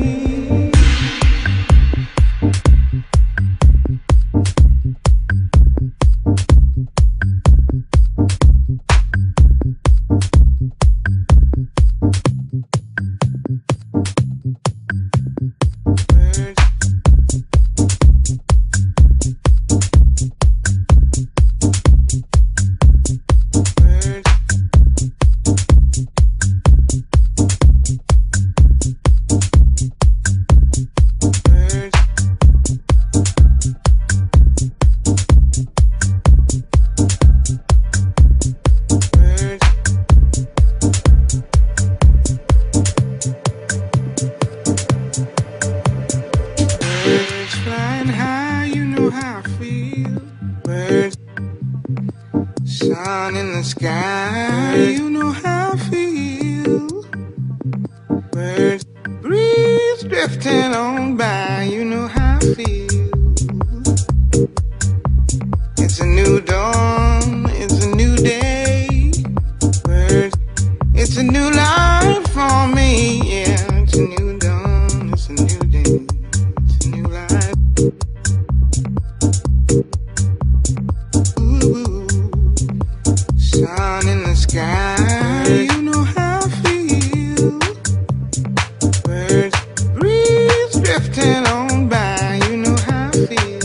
me. birds. Sun in the sky, you know how I feel. Birds, breeze drifting on by, you know how I feel. It's a new dawn, it's a new day. Birds, it's a new life. birds, breeze drifting on by, you know how I feel.